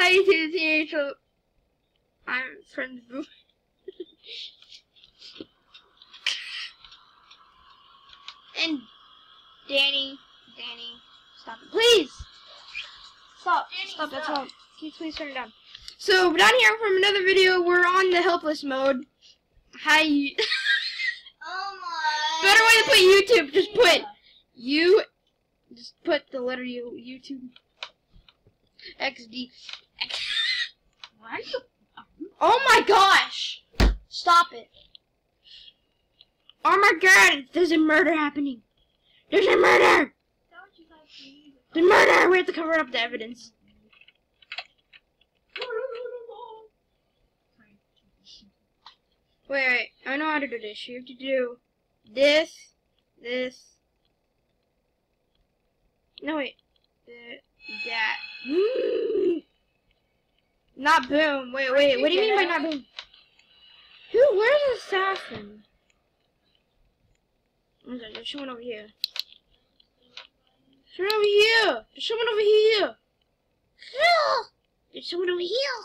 Hi, TTH. I'm friends boo. and Danny, Danny, stop it, please. Stop, Danny, stop. That's all. Can you please turn it down? So down here from another video, we're on the helpless mode. Hi. Oh my. Better way to put YouTube. Just put you. Just put the letter U. YouTube. XD. Oh my gosh! Stop it. Oh my god, there's a murder happening. There's a murder! The murder! We have to cover up the evidence. Wait, wait, I know how to do this. You have to do this, this. No, wait. The, that. Not boom. Wait, wait. What do you mean by not boom? Who? Where's the assassin? There's someone over here. There's Someone over here. There's someone over here. There's someone over here.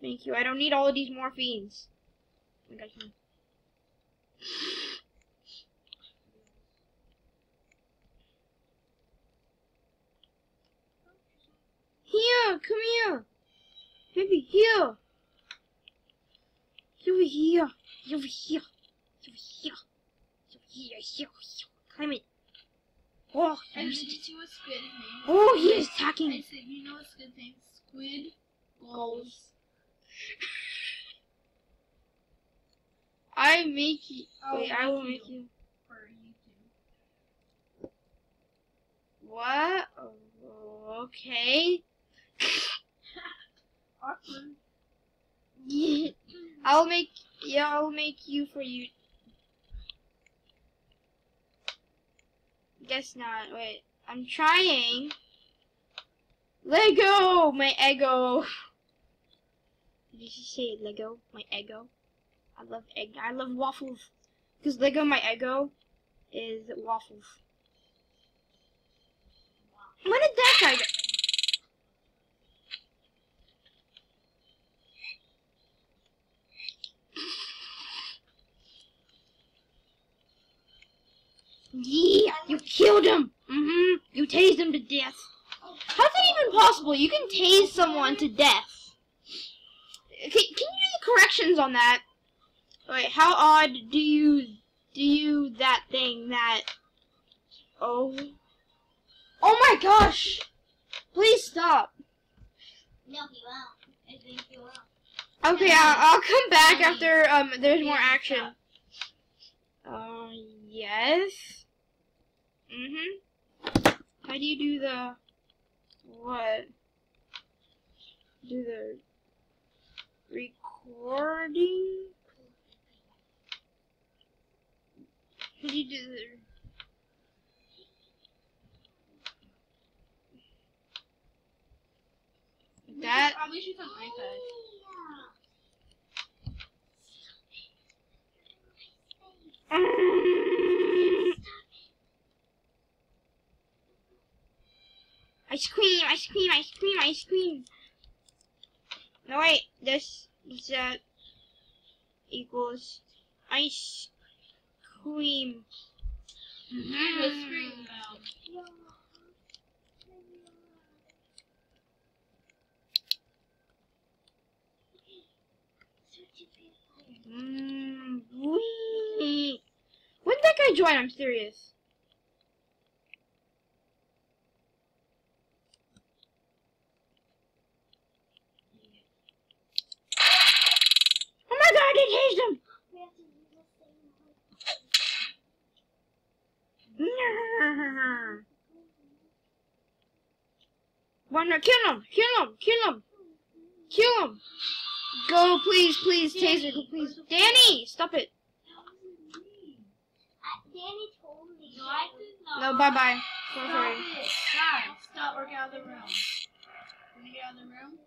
Thank you. I don't need all of these morphines. I got some. Here, come here. Baby, here. Over here. Over here. Over here. Over here. Here. Here. Climb it. Oh, And he's- did you what Squid name? oh, he is attacking. I said, you know what Squid name? Squid goals. I make you. I'll Wait, I will make make you. for YouTube. What? Oh, okay. Awkward. I'll make. Yeah, I'll make you for you. Guess not. Wait, I'm trying. Lego, my ego. Did you say Lego, my ego? I love egg. I love waffles. Cause Lego, my ego, is waffles. What did that guy get? Yeah, you killed him. Mm-hmm. You tased him to death. How's that even possible? You can tase someone to death. Can, can you do the corrections on that? Wait, how odd do you do you that thing that? Oh. Oh my gosh! Please stop. No, he won't. I think he won't. Okay, I'll, I'll come back after um there's more action. Uh, yes. Mhm. How do you do the what? Do the recording? How do you do the? That wish you could iPad. Ice cream, ice cream, ice cream. No wait, this is that equals ice cream. Ice cream now. Mm, wee. When did that guy join? I'm serious. Oh my god, it hazed him! Not kill him? Kill him! Kill him! Kill him! Go, please, please, taser, go, please. Danny, stop it. Danny told me. No, I did not. No, bye bye. Sorry. it. Guys, stop. Or get out of the room. Can you get out of the room?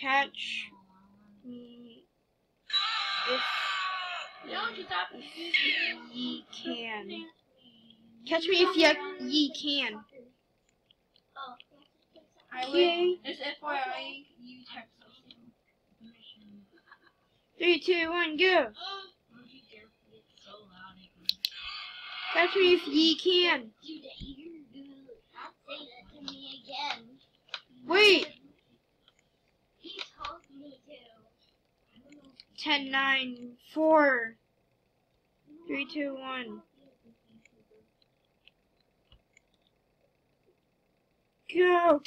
Catch me if Don't you ye can. Catch me if ye, ye can. Okay. Just FYI, you text us. Three, two, one, go. Monkey Deer, it's so loud. I can- Catch me if ye can. Dude, you're good. Not say that to me again. Wait. He told me to. I don't. Ten, nine, four, three, two, one. Go.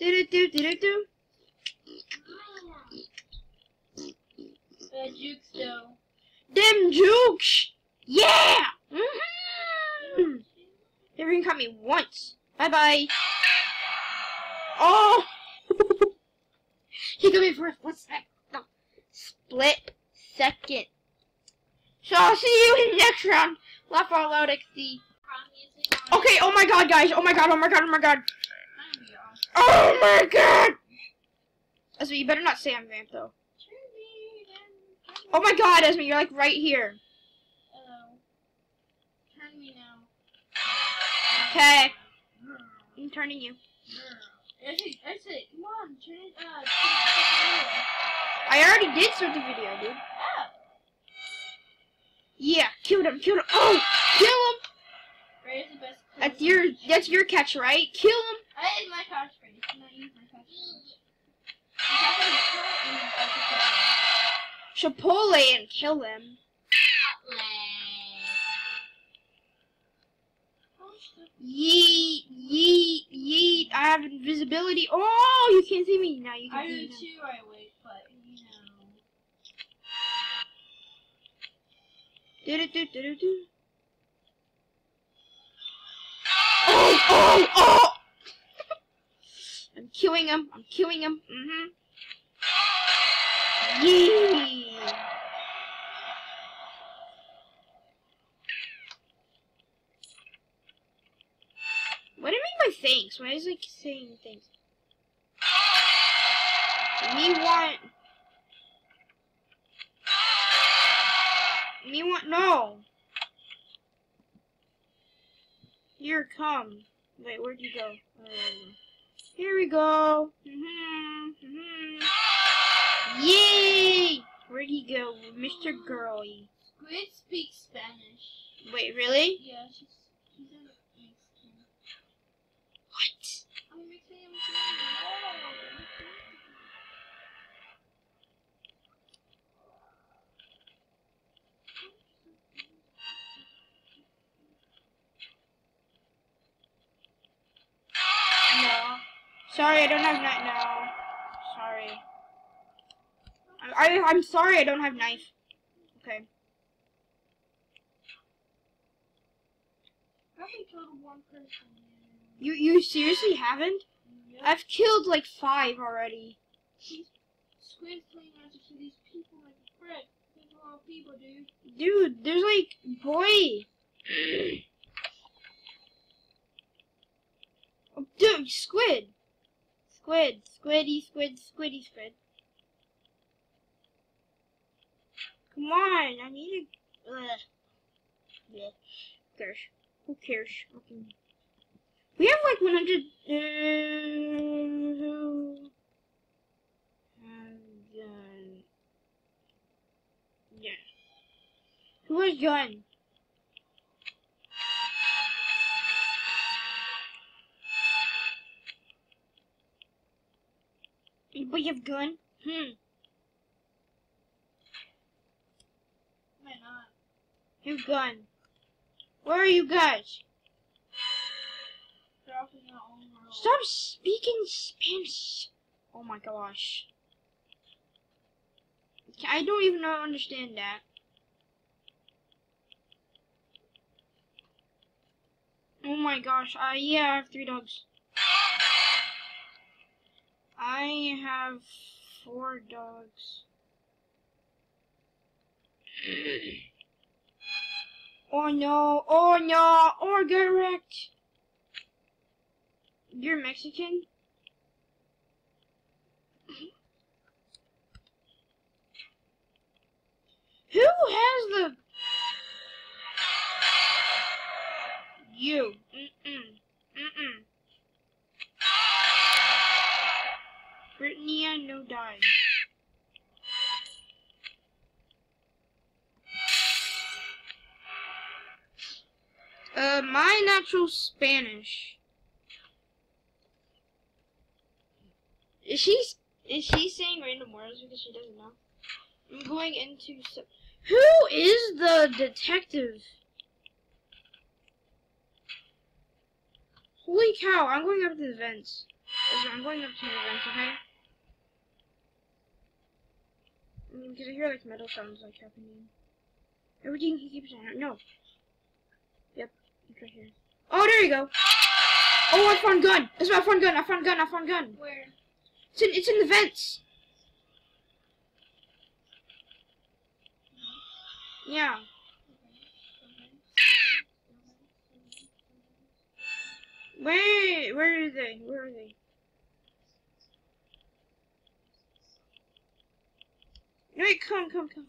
Did it do? Did it do? Uh, Juke still. Them jukes. Yeah. Mm-hmm. Never even caught me once. Bye bye. Oh. he got me for a split sec. No. Split second. So I'll see you in the next round. Laugh out XD. Okay. Oh my God, guys. Oh my God. Oh my God. Oh my God. Oh my God. Esme, you better not say I'm vamped though. Oh my God, Esme, you're like right here. Hello. Turn me now. Okay. I'm turning you. That's it. That's it. Come on. Turn it. Uh. I already did start the video, dude. Oh. Yeah, killed him, killed him. Oh, kill him. Ray is the best. That's your, that's your catch, right? Kill him. I use my catchphrase. I'm not use my catchphrase. You have to kill Chipotle and kill him. Yeet, yeet, yeet. I have invisibility. Oh, you can't see me now. You can I see do me now. too, I wait, but you know. Do do do do do. Oh, oh, oh! I'm killing him. I'm killing him. Mm-hmm. What do you mean by thanks? Why is like saying thanks? Me want. Me want no. Here come. Wait, where'd you go? Oh, here we go. Mhm, mhm. Yay! Where'd he go, Mr. Girly? Squid speaks Spanish. Wait, really? Yeah, she's she's a Mexican. What? I'm mixing him too. No. Sorry, I don't have knife. now. Sorry. I, I'm sorry, I don't have knife. Okay. I haven't killed one person. You you seriously haven't? Yep. I've killed like five already. Squid's playing magic to these people like a. There's a lot of people, dude. Dude, there's like boy. Dude, squid. Squid, squiddy, squid, squiddy, squid. Come on, I need. Ugh. Yeah. Who cares? Who cares? We have like 100. Uh, who has gun? Yeah. Who gun? Anybody have gun? Hmm. Might not. Have gun. Where are you guys? They're off in their own world. Stop speaking Spanish. Oh my gosh. I don't even know understand that. Oh my gosh. Uh, yeah, I have three dogs. I have four dogs. oh no, oh no, oh get wrecked. You're Mexican? Who has the... You. Mm-mm. Mm-mm. No die. Uh, my natural Spanish. Is she is she saying random words because she doesn't know? I'm going into. Who is the detective? Holy cow! I'm going up to the vents. I'm going up to the vents. Okay. Because I hear like metal sounds like happening. Everything he keeps on. No. Right here. Oh, there you go. Oh, I found gun. It's my found gun. I found gun. I found gun. Where? It's in. It's in the vents. Yeah. Where? Where are they? Where are they? Wait, come, come, come.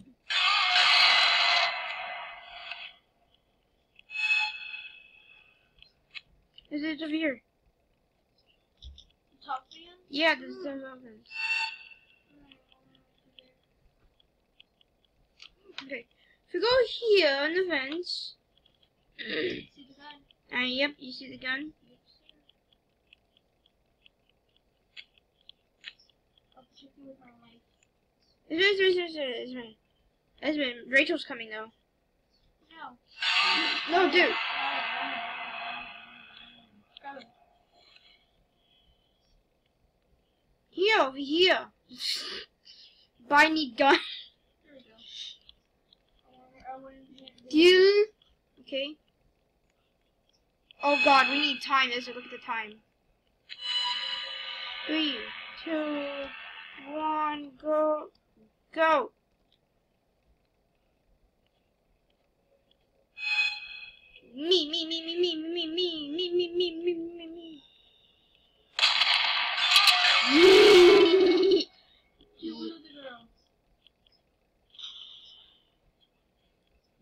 Is it over here? Top fan? Yeah, this is the vents. Okay. If we go here on the fence. See the gun? Uh, yep, you see the gun? Yep, sir. I'll put you with my light. It's right, it's right, it's right, it's right. It's right. Rachel's coming though. No. No, dude. Grab it. Here, over here. Buy need gun. There we go. I want- I want to get this- You. Okay. Oh god, we need time. Let's look at the time. Three, two, one, go. Go. Me, me, me, me, me, me, me, me, me, me, me, me, me, me. Me. Kill one of the girls.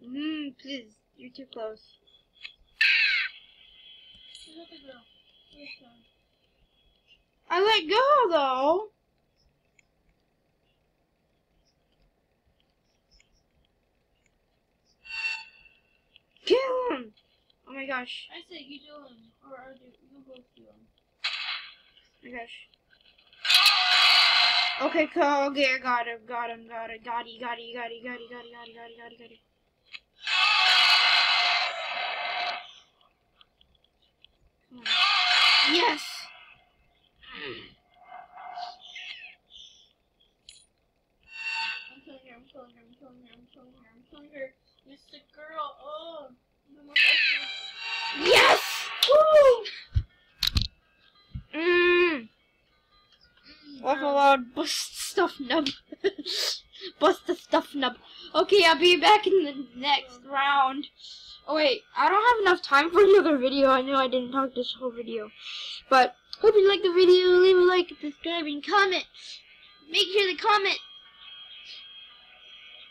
Mm, please, you're too close. Kill the girl. Where's the gun? I let go though. Kill him! Oh my gosh. I said you do him, or I do. You both do him. Oh my gosh. Okay, cool. Okay, I got him. Got him. Got it. Got it. Got it. Got it. Got it. Got it. Got it. Got it. Got it. Got it. Come on. Yes. I'm killing her. I'm killing her. I'm killing her. I'm killing her. I'm killing her. It's the girl. Oh. You almost got me. Yes. Woo. Mm. Mmm. Laugh aloud. Bust stuff nub. Bust the stuff nub. Okay, I'll be back in the next round. Oh wait, I don't have enough time for another video. I know I didn't talk this whole video, but hope you like the video. Leave a like, subscribe, and comment. Make sure to comment.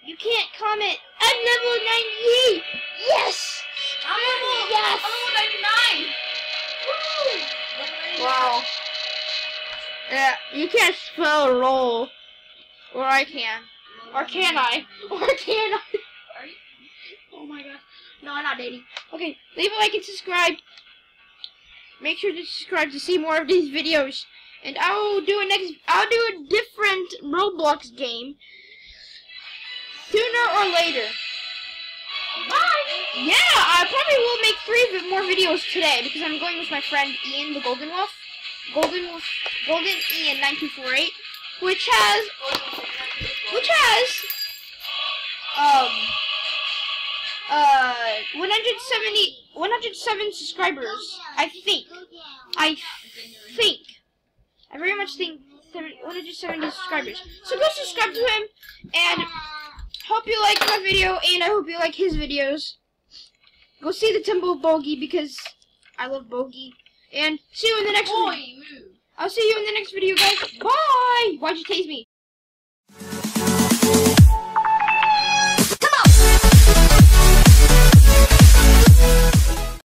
You can't comment. I'm level 98. Yes. I'm level. Yes. I'm level 99. Woo. Wow. Yeah, you can't spell roll. Or I can. Or can I? Or can I? Oh my gosh. No, I'm not dating. Okay, leave a like and subscribe. Make sure to subscribe to see more of these videos. And I will do a next I'll do a different Roblox game sooner or later. Bye. Yeah, I probably will make three more videos today because I'm going with my friend Ian the Golden Wolf. Golden Wolf Golden Ian nine two four eight, which has which has um uh 170 107 subscribers. I think. I think. I very much think seven- 170 subscribers. So go subscribe to him and hope you like my video and I hope you like his videos. Go see the Temple of Bogey because I love Bogey. And see you in the next one. I'll see you in the next video, guys. Bye! Why'd you tase me?